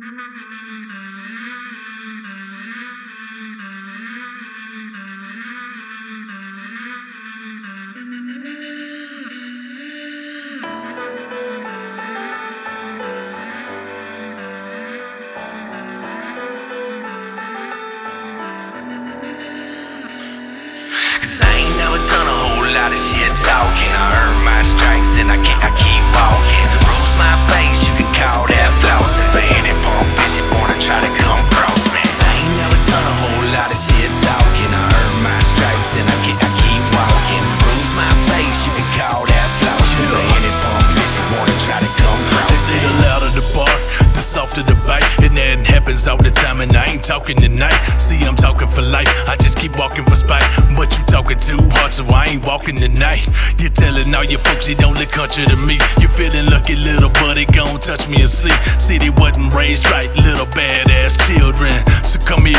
Cause I ain't never done a whole lot of shit talking. I earned my stripes and I can't, I keep walking. All the time, and I ain't talking tonight. See, I'm talking for life. I just keep walking for spite. But you talking too hard, so I ain't walking tonight. You're telling all your folks you don't look country to me. You feeling lucky, little buddy, gon' touch me and see. City wasn't raised right, little badass children. So come here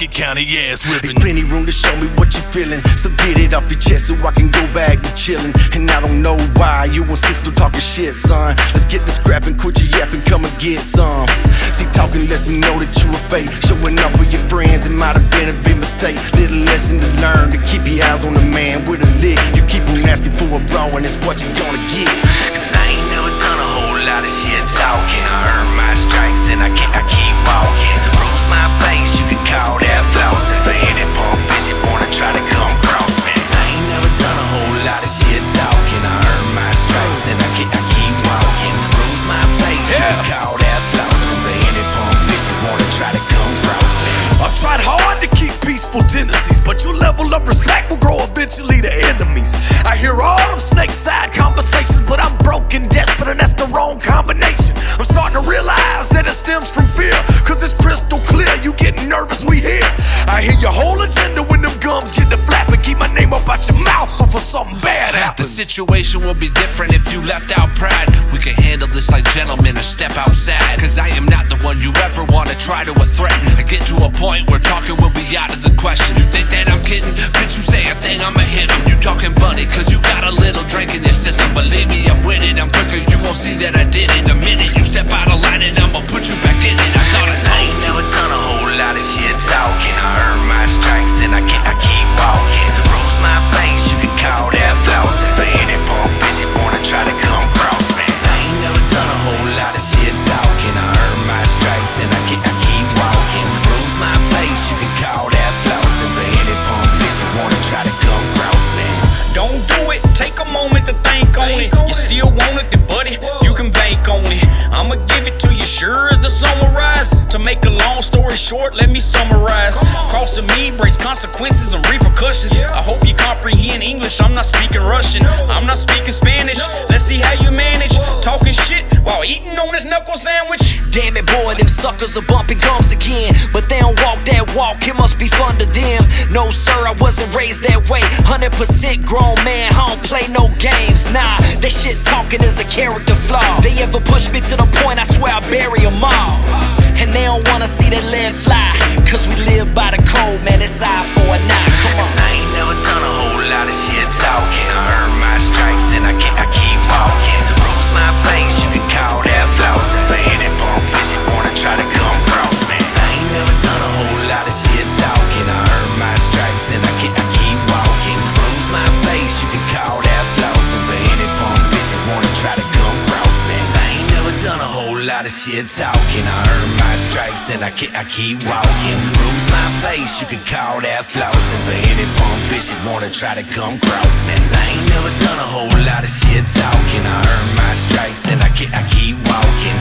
and get this county ass There's whipping. plenty room to show me what you're feeling. So get it off your chest so I can go back to chilling. And I don't know why you insist on talking shit, son. Let's get the and quit your yapping, come and get some. See, talking lets me know that you a fake. Showing up for your friends, it might have been a big mistake. Little lesson to learn to keep your eyes on the man with a lick. You keep on asking for a bro, and it's what you're gonna get. Cause I ain't never done a whole lot of shit talking. I earned my tendencies, but your level of respect will grow eventually to enemies. I hear all them snake side conversations, but I'm broken, desperate, and that's the wrong combination. I'm starting to realize that it stems from fear, The situation will be different if you left out pride. We can handle this like gentlemen or step outside. Cause I am not the one you ever wanna try to a threaten. I get to a point where talking will be out of the question. You think that I'm kidding? Bitch, you say a thing, I'ma hit 'em. You talking bunny, cause you got a little drink in your system. Believe me, I'm with it, I'm quicker, you won't see that I did you sure as the sun will rise. To make a long story short, let me summarize. Crossing me brings consequences and repercussions. I hope you comprehend English, I'm not speaking Russian. I'm not speaking Spanish. Let's see how you manage. Talking shit while eating on this knuckle sandwich. Damn it, boy, them suckers are bumping gums again. But they don't walk that walk, it must be fun to them. No, sir, I wasn't raised that way. 100% grown man, I don't play no games. Nah, that shit talking is a character flaw. They ever push me to the point, I swear I bury them all. And they don't wanna see that lead fly. Cause we live by the code, man, it's eye for an eye. Come on. Cause I ain't never done a whole lot of shit talking. I earned my stripes and I can't, I you can call that flossing For any punk bitch that wanna try to come cross me. I ain't never done a whole lot of shit talking. I earn my stripes and I, keep, I keep walking. Bruise my face, you can call that flossing For any punk bitch that wanna try to come cross me. I ain't never done a whole lot of shit talking. I earn my stripes and I, keep, I keep walking.